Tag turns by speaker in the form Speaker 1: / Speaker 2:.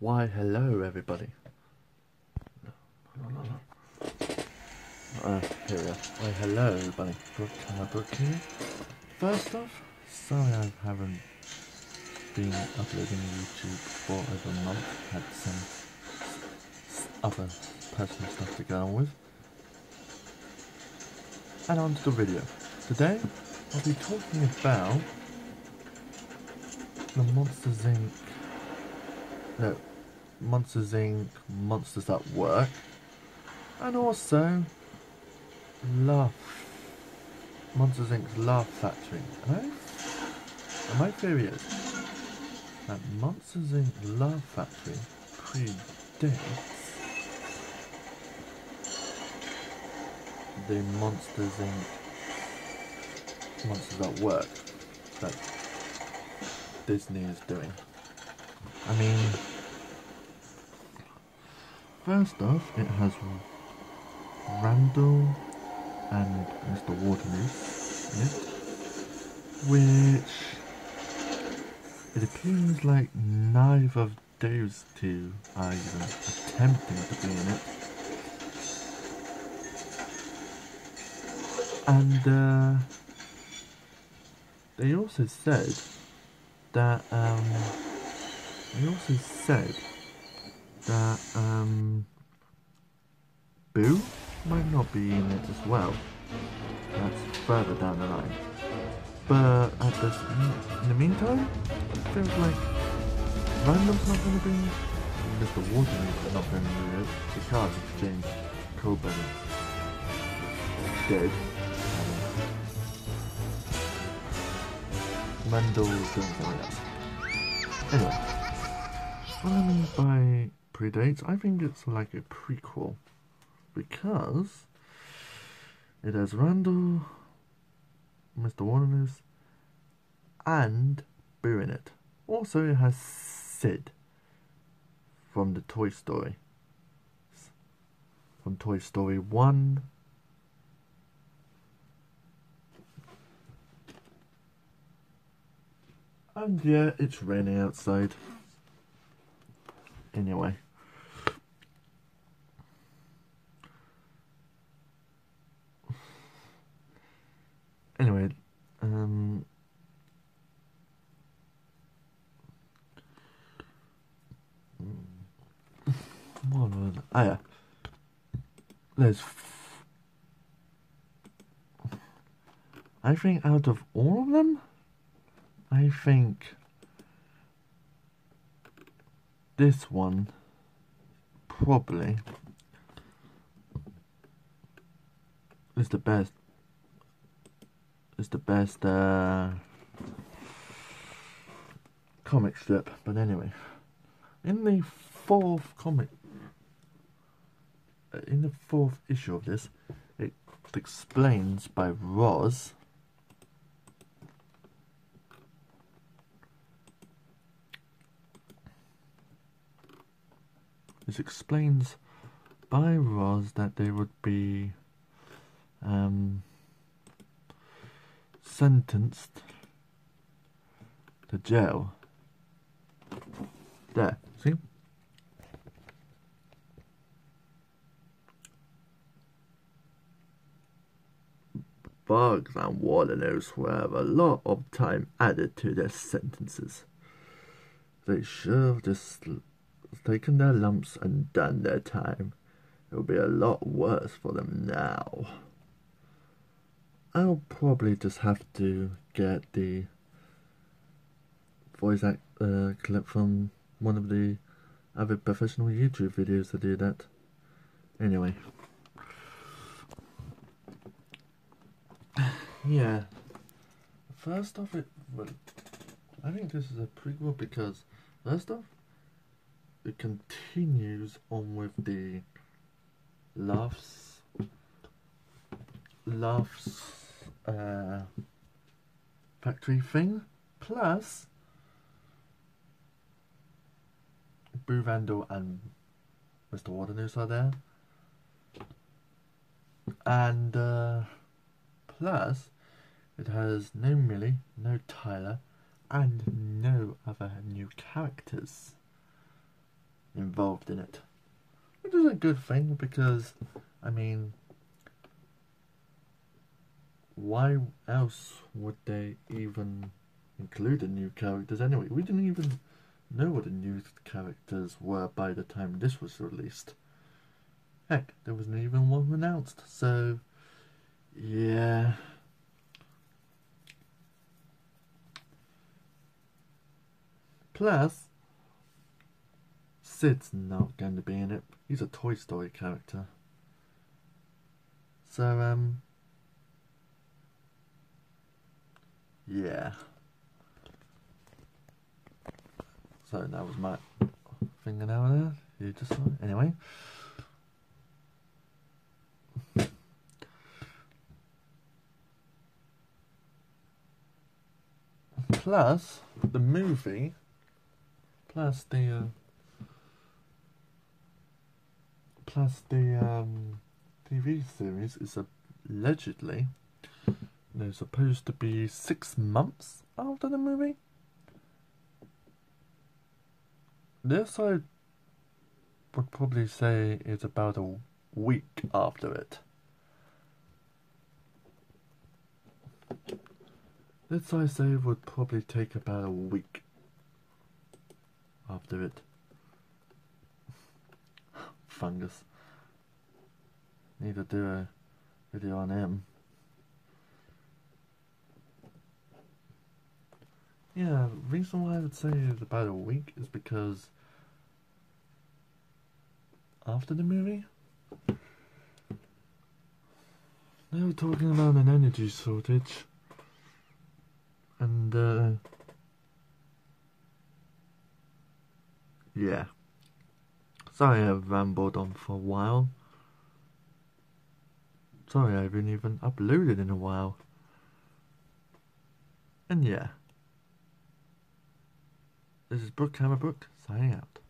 Speaker 1: Why, hello, everybody. Uh, here we are. Why, hello, everybody. I book here? First off, sorry I haven't been uploading YouTube for over a month. Had some other personal stuff to go on with. And on to the video. Today, I'll be talking about the Monsters Inc. No, Monsters Inc. Monsters at Work, and also Laugh Monsters Inc.'s Laugh Factory. And, I, my theory is that Monsters Inc. Laugh Factory predates the Monsters Inc. Monsters at Work that Disney is doing. I mean, first off, it has Randall and Mr. Waternoose in it, which it appears like neither of those two are even attempting to be in it. And uh, they also said that um, they also said that um, Boo might not be in it as well. That's further down the line. But at this, in the meantime, it feels like Randall's not going to be, Mr. Waternoose is not going to be it because James Coburn dead. Randall doing something else. Anyway, by predates, I think it's like a prequel because it has Randall, Mr. Waternoose, and Boo in it. Also, it has Sid from the Toy Story. From Toy Story 1. And yeah, it's raining outside. Anyway. Anyway, um, what was? Ah, yeah. There's. I think out of all of them, I think this one probably is the best is the best uh, comic strip. But anyway, in the fourth comic, uh, in the fourth issue of this, it explains by Roz. This explains by Roz that they would be um, sentenced to jail. There, see? Bugs and will have a lot of time added to their sentences. They have just taken their lumps and done their time. It'll be a lot worse for them now. I'll probably just have to get the voice act uh, clip from one of the other professional YouTube videos to do that. Anyway. Yeah. First off, it I think this is a prequel because first off, it continues on with the laughs, laughs uh, factory thing. Plus, Boo Randall and Mr. Waternoose are there. And uh, plus, it has no Millie, no Tyler, and no other new characters. Involved in it. Which is a good thing because, I mean, why else would they even include the new characters anyway? We didn't even know what the new characters were by the time this was released. Heck, there wasn't even one announced, so yeah. Plus, Sid's not going to be in it. He's a Toy Story character. So, um, yeah. So that was my fingernail there. You just saw it. Anyway. Plus, the movie, plus the, uh, plus the um, TV series is allegedly supposed to be six months after the movie. This I would probably say is about a week after it. This I say would probably take about a week after it. Fungus. Need to do a video on him. Yeah, reason why I would say about a week is because after the movie, they were talking about an energy shortage, and uh, yeah. Sorry I've rambled on for a while. Sorry I haven't even uploaded in a while. And yeah. This is Brookhammer Brook signing out.